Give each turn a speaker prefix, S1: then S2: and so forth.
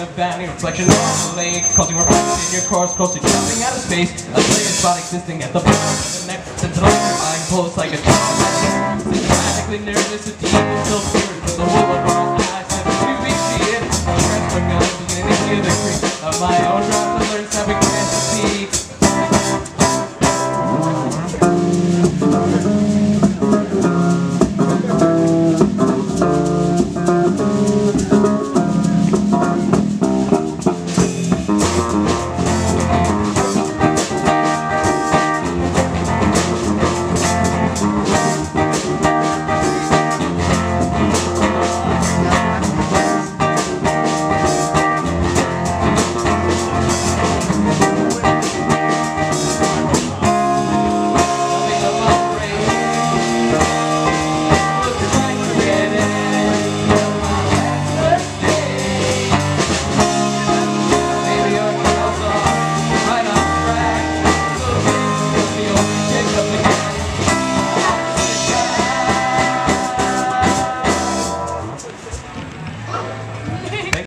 S1: reflection of the lake, causing reflection in your course, closely jumping out of space. A player spot existing at the bottom of the neck, an mind pulse like a child. Systematically nervous, a deep still spirit, but the whole of our eyes never to be seen. Transfer guns, beginning to hear the creak of my own drum.